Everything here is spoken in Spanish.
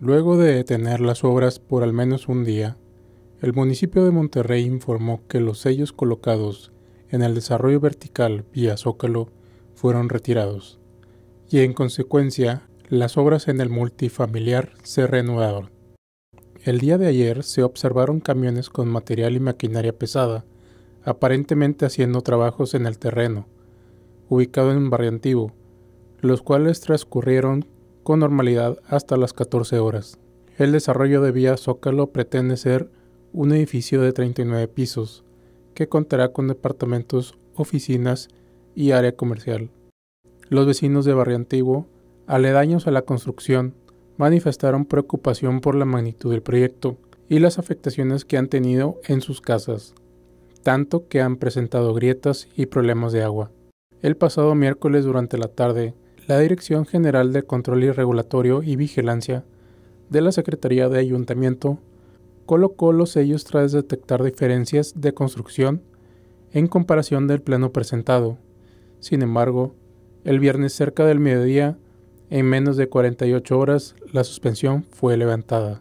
Luego de detener las obras por al menos un día, el municipio de Monterrey informó que los sellos colocados en el desarrollo vertical vía Zócalo fueron retirados y en consecuencia las obras en el multifamiliar se reanudaron. El día de ayer se observaron camiones con material y maquinaria pesada, aparentemente haciendo trabajos en el terreno, ubicado en Barrio Antiguo, los cuales transcurrieron con normalidad hasta las 14 horas. El desarrollo de Vía Zócalo pretende ser un edificio de 39 pisos, que contará con departamentos, oficinas y área comercial. Los vecinos de Barrio Antiguo, aledaños a la construcción, manifestaron preocupación por la magnitud del proyecto y las afectaciones que han tenido en sus casas, tanto que han presentado grietas y problemas de agua. El pasado miércoles durante la tarde, la Dirección General de Control y Regulatorio y Vigilancia de la Secretaría de Ayuntamiento colocó los sellos tras detectar diferencias de construcción en comparación del plano presentado. Sin embargo, el viernes cerca del mediodía, en menos de 48 horas, la suspensión fue levantada.